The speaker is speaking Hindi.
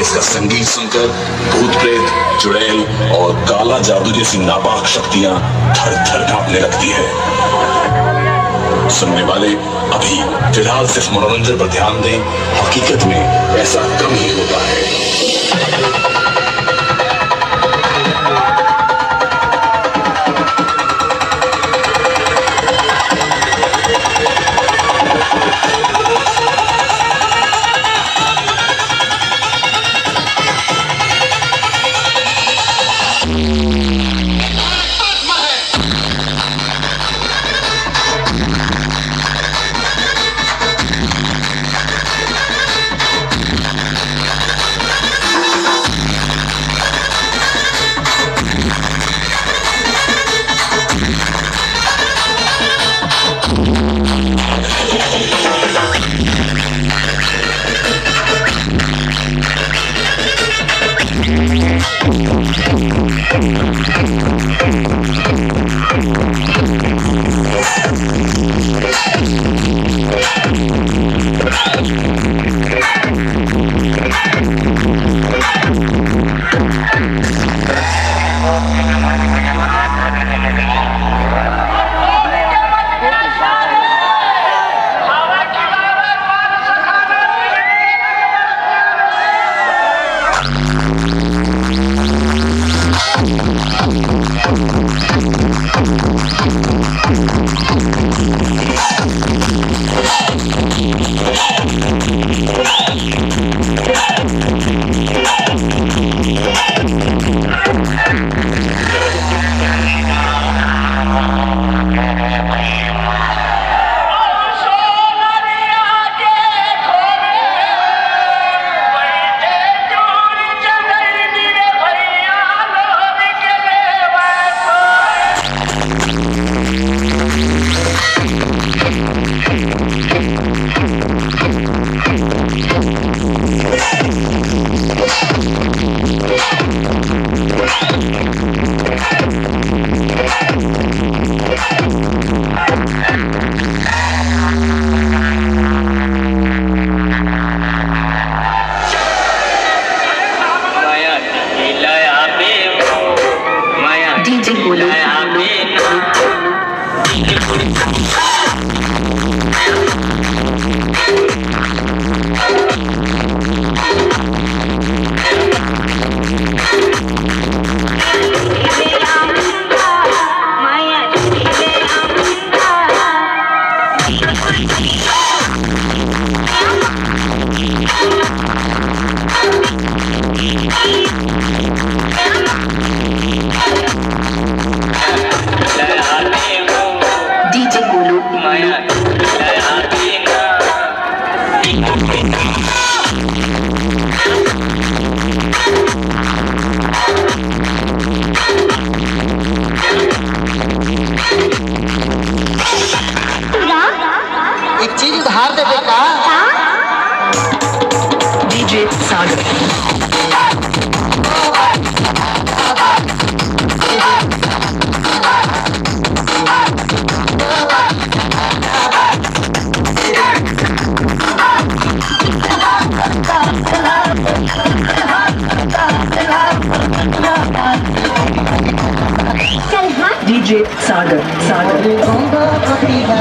इसका संगीत सुनकर भूत प्रेत चुड़ैल और काला जादू जैसी नापाक शक्तियाँ थर थर कांपने लगती है। सुनने वाले अभी फ़िलहाल सिर्फ़ मनोरंजन पर ध्यान दें, हकीकत में ऐसा कम ही होता है। Including fucking चीज़ उधार दे बेटा। डीजे सागर। सागर। घूंघट पीला